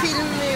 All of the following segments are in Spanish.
filme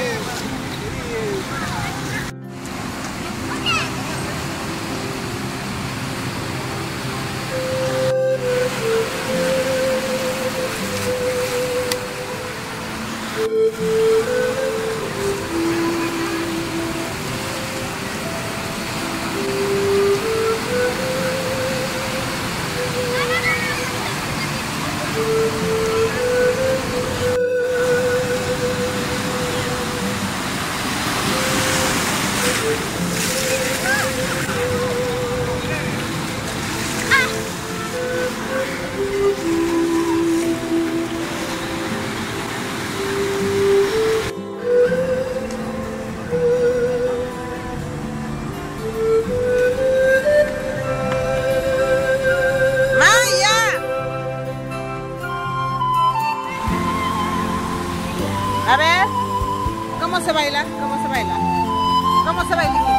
se baila? ¿Cómo se baila? ¿Cómo se baila?